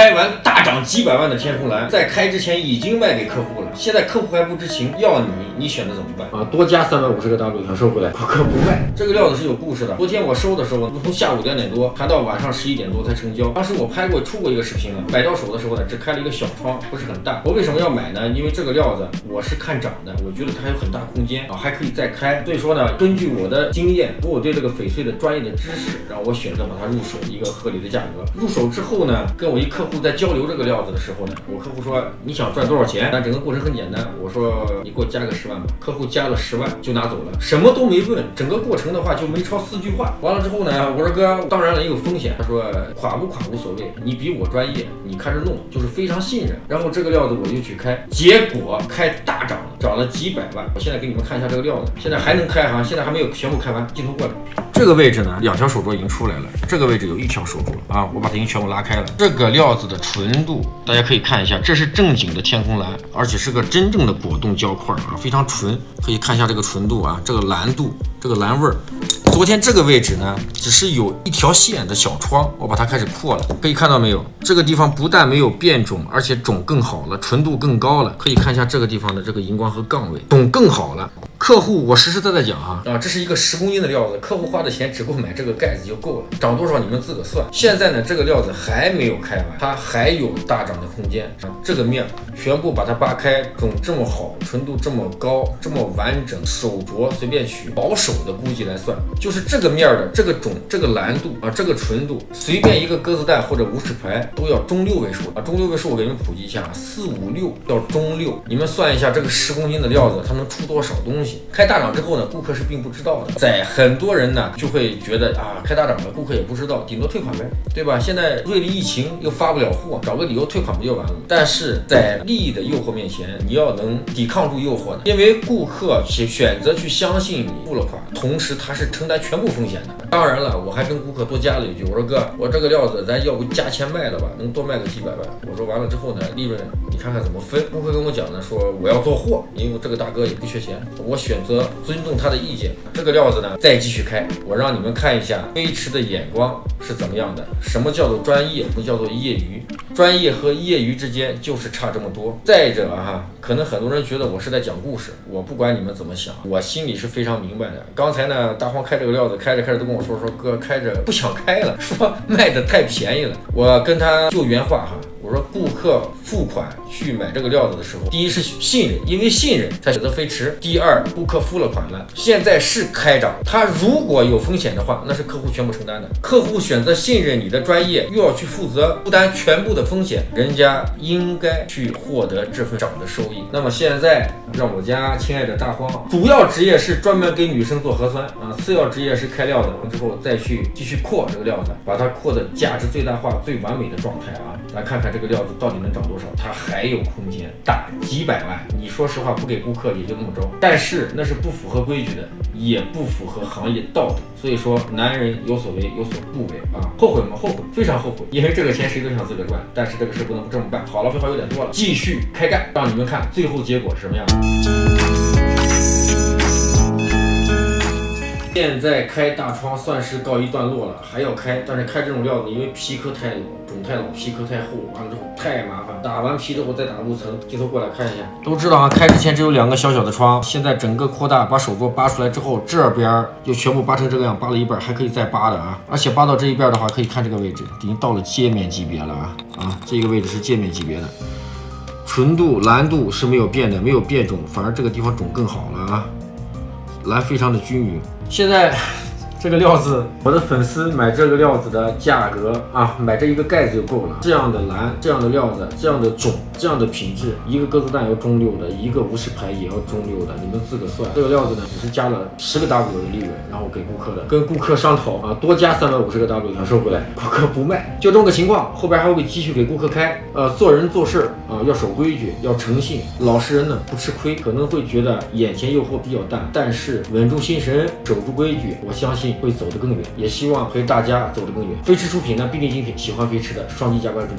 开完大涨几百万的天空蓝，在开之前已经卖给客户了，现在客户还不知情，要你，你选择怎么办啊？多加三百五十个 W 想收回来，顾客不卖。这个料子是有故事的。昨天我收的时候，从下午两点多谈到晚上十一点多才成交。当时我拍过出过一个视频了，买到手的时候呢，只开了一个小窗，不是很大。我为什么要买呢？因为这个料子我是看涨的，我觉得它有很大空间啊，还可以再开。所以说呢，根据我的经验和我对这个翡翠的专业的知识，让我选择把它入手一个合理的价格。入手之后呢，跟我一客户户在交流这个料子的时候呢，我客户说你想赚多少钱？但整个过程很简单，我说你给我加个十万吧。客户加了十万就拿走了，什么都没问。整个过程的话就没超四句话。完了之后呢，我说哥，当然了也有风险。他说垮不垮无所谓，你比我专业，你看着弄就是非常信任。然后这个料子我就去开，结果开大涨了，涨了几百万。我现在给你们看一下这个料子，现在还能开哈，现在还没有全部开完。镜头过来，这个位置呢，两条手镯已经出来了。这个位置有一条手镯啊，我把它已经全部拉开了。这个料子的纯度，大家可以看一下，这是正经的天空蓝，而且是个真正的果冻胶块啊，非常纯。可以看一下这个纯度啊，这个蓝度，这个蓝味儿。昨天这个位置呢，只是有一条线的小窗，我把它开始扩了，可以看到没有？这个地方不但没有变种，而且种更好了，纯度更高了。可以看一下这个地方的这个荧光和杠位，种更好了。客户，我实实在在讲啊啊，这是一个十公斤的料子，客户花的钱只够买这个盖子就够了，涨多少你们自个算。现在呢，这个料子还没有开完，它还有大涨的空间。这个面全部把它扒开，种这么好，纯度这么高，这么完整，手镯随便取，保守的估计来算，就是这个面的这个种，这个蓝度啊，这个纯度，随便一个鸽子蛋或者无齿牌都要中六位数啊，中六位数我给你们普及一下，四五六到中六，你们算一下这个十公斤的料子它能出多少东西。开大涨之后呢，顾客是并不知道的，在很多人呢就会觉得啊，开大涨了，顾客也不知道，顶多退款呗，对吧？现在瑞丽疫情又发不了货，找个理由退款不就完了？但是在利益的诱惑面前，你要能抵抗住诱惑的，因为顾客选选择去相信你付了款，同时他是承担全部风险的。当然了，我还跟顾客多加了一句，我说哥，我这个料子咱要不加钱卖了吧，能多卖个几百万。我说完了之后呢，利润你看看怎么分。顾客跟我讲呢，说我要做货，因为这个大哥也不缺钱，我。选择尊重他的意见，这个料子呢，再继续开，我让你们看一下飞驰的眼光是怎么样的。什么叫做专业？不叫做业余。专业和业余之间就是差这么多。再者哈，可能很多人觉得我是在讲故事，我不管你们怎么想，我心里是非常明白的。刚才呢，大黄开这个料子，开着开着都跟我说说哥，开着不想开了，说卖的太便宜了。我跟他就原话哈。我说顾客付款去买这个料子的时候，第一是信任，因为信任才选择飞驰。第二，顾客付了款了，现在是开涨，他如果有风险的话，那是客户全部承担的。客户选择信任你的专业，又要去负责负担全部的风险，人家应该去获得这份涨的收益。那么现在，让我家亲爱的大荒，主要职业是专门给女生做核酸啊，次要职业是开料子，之后再去继续扩这个料子，把它扩的价值最大化、最完美的状态啊，来看看这。这个料子到底能涨多少？它还有空间，大几百万。你说实话，不给顾客也就那么着。但是那是不符合规矩的，也不符合行业道德。所以说，男人有所为有所不为啊！后悔吗？后悔，非常后悔。因为这个钱谁都想自个赚，但是这个事不能不这么办。好了，废话有点多了，继续开干，让你们看最后结果是什么样现在开大窗算是告一段落了，还要开，但是开这种料子，因为皮壳太老。种太老，皮壳太厚，完了之后太麻烦。打完皮之后再打入层，镜头过来看一下。都知道啊，开之前只有两个小小的窗，现在整个扩大，把手镯扒出来之后，这边就全部扒成这个样，扒了一半，还可以再扒的啊。而且扒到这一边的话，可以看这个位置，已经到了界面级别了啊啊，这个位置是界面级别的，纯度、蓝度是没有变的，没有变种，反而这个地方种更好了啊，来非常的均匀。现在。这个料子，我的粉丝买这个料子的价格啊，买这一个盖子就够了。这样的蓝，这样的料子，这样的种，这样的品质，一个鸽子蛋要中六的，一个无饰牌也要中六的，你们自个算。这个料子呢，只是加了十个 W 的利润，然后给顾客的，跟顾客商讨啊，多加三百五十个 W 想收回来，顾客不卖，就这么个情况。后边还会继续给顾客开。呃，做人做事啊，要守规矩，要诚信，老实人呢不吃亏。可能会觉得眼前诱惑比较大，但是稳住心神，守住规矩，我相信会走得更远，也希望陪大家走得更远。飞驰出品呢，必定精品。喜欢飞驰的，双击加关注。